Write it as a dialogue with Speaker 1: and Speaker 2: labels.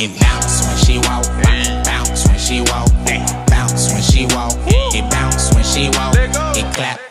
Speaker 1: It bounce when she walk, bounce when she walk, bounce when she walk. It bounce when she walk. It clap